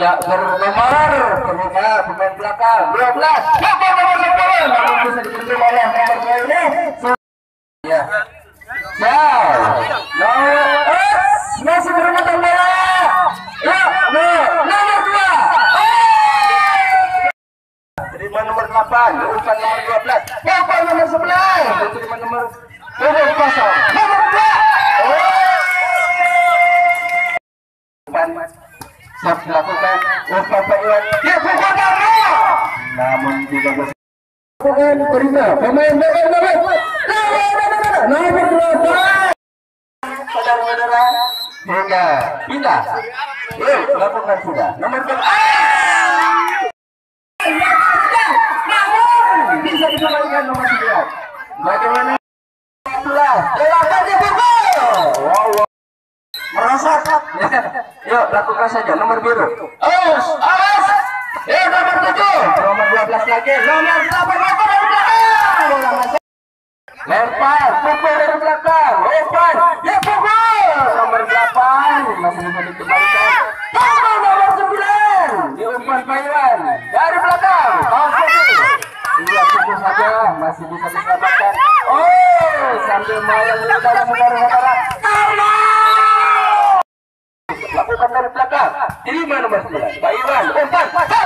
tidak bernomor pemain belakang. 12 nomor nomor nomor nomor terima nomor 8 urusan nomor 12 bapak nomor 11 terima nomor siap dilakukan Bapak Iwan. Dia pukul dana namun tidak bisa Pemain terima pemain pemain pemain. Nomor delapan saudara-saudara hingga kita yuk lakukan sudah. Nomor namun bisa dikembalikan nomor bagaimana yuk lakukan saja nomor biru. Awas awas yuk nomor tujuh. Nomor dua belas lagi. Nomor delapan lempar dari belakang. Bola masuk lempar pukul dari belakang. Lempar ya pukul. Nomor delapan masih bisa dikembalikan. Nomor nomor sembilan diumpan Paiwan dari belakang masuk Iya pukul saja masih bisa diselamatkan oh sambil melayang saudara-saudara. lakukan dari belakang terima nomor 9 Pak Iwan umpan nomor 8 namun